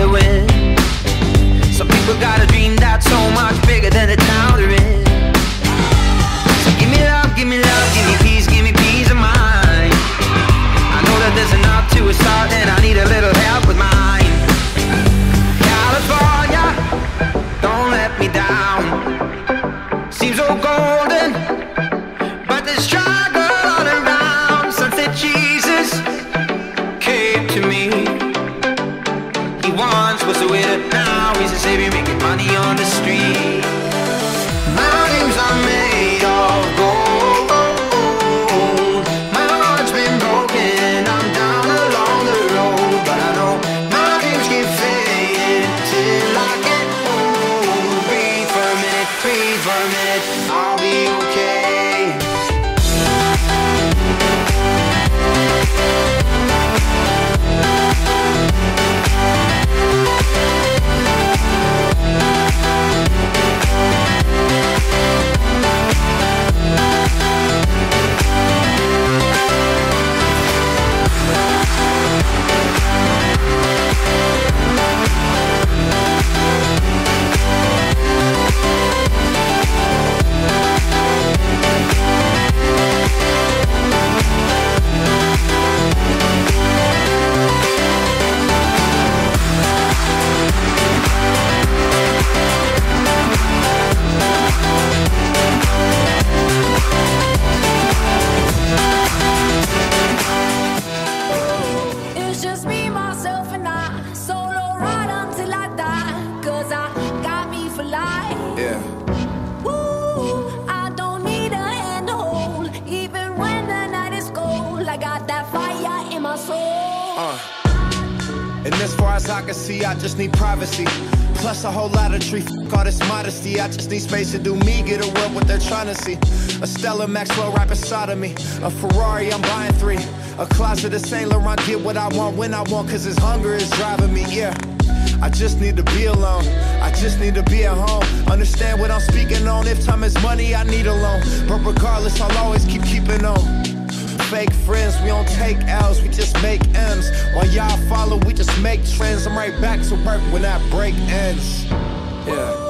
the wind Some people got a dream that's so much bigger than the town they're in. So give me love, give me love, give me peace, give me peace of mind. I know that there's enough to start and I need a little breathe a minute, I'll be okay. For life. Yeah. Ooh, I don't need a hand to hold. Even when the night is cold, I got that fire in my soul. Uh. And as far as I can see, I just need privacy. Plus a whole lot of tree, f- all this modesty. I just need space to do me, get away what they're trying to see. A Stella Maxwell right beside of me. A Ferrari, I'm buying three. A closet of Saint Laurent, get what I want when I want, cause his hunger is driving me, yeah. I just need to be alone. I just need to be at home. Understand what I'm speaking on. If time is money, I need a loan. But regardless, I'll always keep keeping on. Fake friends, we don't take L's, we just make M's. While y'all follow, we just make trends. I'm right back to work when that break ends. Yeah.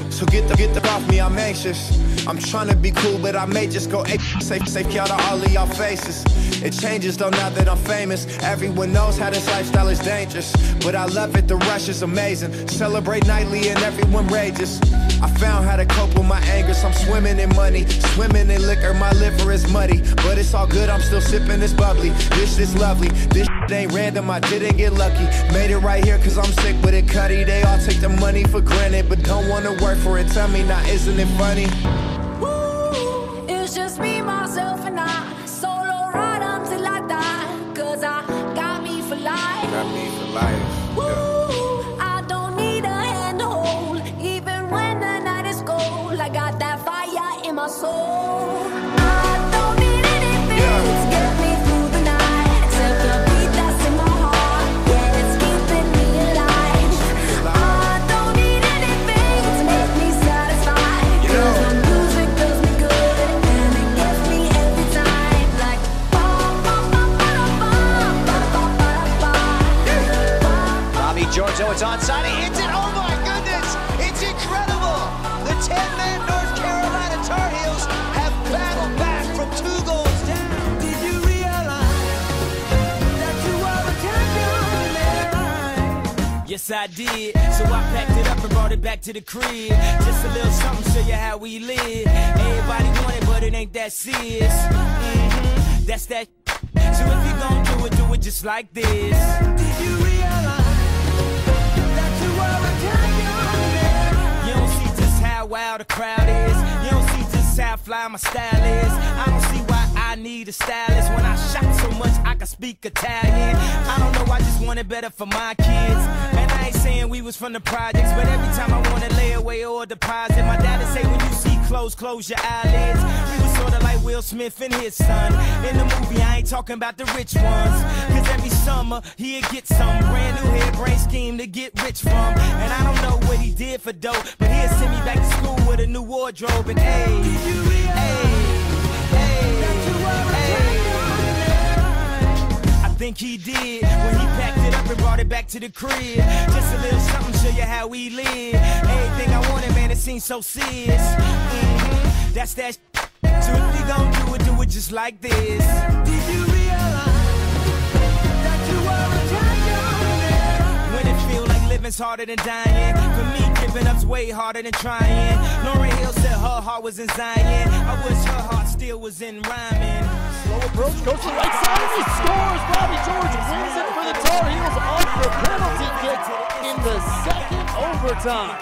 So get the get the off me, I'm anxious. I'm trying to be cool, but I may just go ape. Safe, safe count to all of y'all faces. It changes though now that I'm famous. Everyone knows how this lifestyle is dangerous. But I love it, the rush is amazing. Celebrate nightly and everyone rages. I found how to cope with my anger. So I'm swimming in money, swimming in liquor. My liver is muddy, but it's all good. I'm still sipping this bubbly. This is lovely. This ain't random. I didn't get lucky. Made it right here cause I'm sick with it, cutty. They all take the money for granted, but don't wanna work for it. Tell me now, isn't it funny? Yes, I did. So I packed it up and brought it back to the crib. Just a little something, show you how we live. Everybody want it, but it ain't that serious. hmm That's that. So if you gon' do it, do it just like this. Did you realize that you were a champion? You don't see just how wild the crowd is. You don't see just how fly my style is. I don't see why I need a stylist when I shot so much I can speak Italian. I don't know, I just want it better for my kids. Ain't saying we was from the projects, but every time I wanna lay away or deposit, my daddy say when you see clothes, close your eyelids. We was sorta like Will Smith and his son. In the movie, I ain't talking about the rich ones. Cause every summer, he'd get some brand new hair brain scheme to get rich from. And I don't know what he did for dope, but he'd send me back to school with a new wardrobe and hey, hey, think he did when he packed it up and brought it back to the crib. Just a little something, show you how we live. Everything I wanted, man, it seems so serious. Mhm, That's that. So if we gon' do it, do it just like this. Did you realize that you were a champion? When it feel like living's harder than dying. For me, giving up's way harder than trying. Lauryn Hill said her heart was in Zion. I wish her heart still was in rhyming. Approach, goes to the right side, and he scores. Raby George wins it for the Tar Heels off the penalty kick in the second overtime.